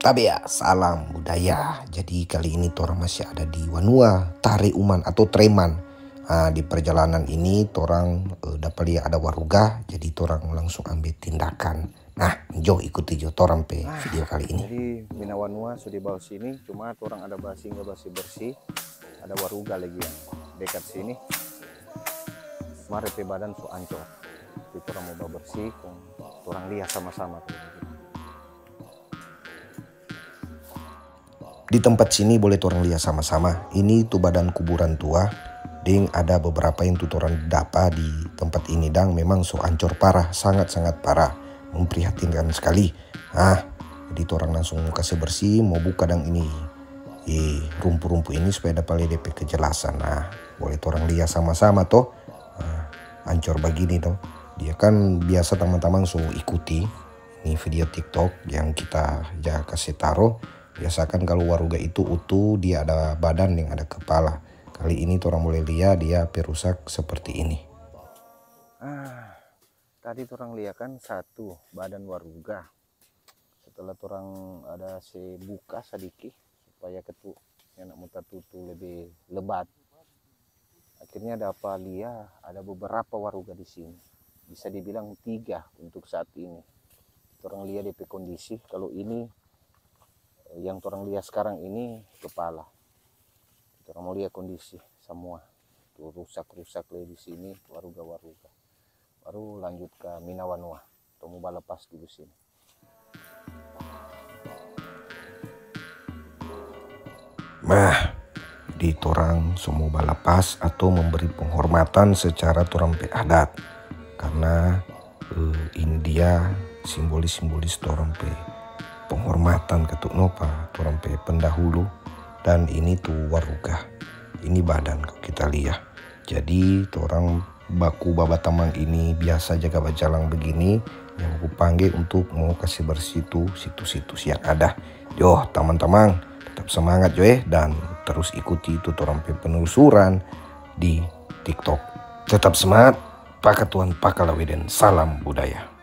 Tapi ya salam budaya. Jadi kali ini orang masih ada di Wanua, Tari Uman atau Treman. Nah, di perjalanan ini orang uh, dapat lihat ada waruga, jadi orang langsung ambil tindakan. Nah, Jo ikuti Jo orang pe video kali ini. Jadi Mina Wanua sudah bawa sini, cuma orang ada basi nggak basi bersih, ada waruga lagi yang dekat sini. Mari badan su ancor. Jadi orang mau bawa bersih, orang lihat sama-sama. Di tempat sini boleh orang lihat sama-sama. Ini tuh badan kuburan tua. Ding ada beberapa yang tutoran dapat di tempat ini dang memang so ancur parah, sangat-sangat parah. Memprihatinkan sekali. Ah, jadi orang langsung kasih bersih, mau buka dang ini. Eh, rumpu-rumpu ini supaya dapat DP kejelasan. Nah, boleh orang lihat sama-sama toh. Nah, ancur begini toh. Dia kan biasa teman-teman so ikuti ini video TikTok yang kita ya kasih taruh Biasakan kalau waruga itu utuh, dia ada badan yang ada kepala. Kali ini orang boleh lihat dia perusak seperti ini. Ah, tadi orang lihat kan satu badan waruga. Setelah orang ada buka sedikit supaya ketuk yang nak muta tutu lebih lebat. Akhirnya ada apa lihat ada beberapa waruga di sini. Bisa dibilang tiga untuk saat ini. Orang lihat DP kondisi kalau ini yang orang lihat sekarang ini kepala. Kita mau lihat kondisi semua. Tuh rusak-rusak di sini waruga-waruga. Baru lanjut ke Minawanua. Atau mau lepas di sini. Nah, di torang semua balapas atau memberi penghormatan secara torang adat. Karena uh, India simbolis-simbolis torang pe penghormatan ketuk nopa turun pe pendahulu. Dan ini tuh waruga ini badan kita lihat jadi orang baku babatamang ini biasa jaga bajalang begini yang aku panggil untuk mau kasih bersih tuh situs-situs yang ada. Yo teman-teman tetap semangat yo eh dan terus ikuti pe penelusuran di TikTok. Tetap semangat Pak Tuan Pakalawiden. Salam budaya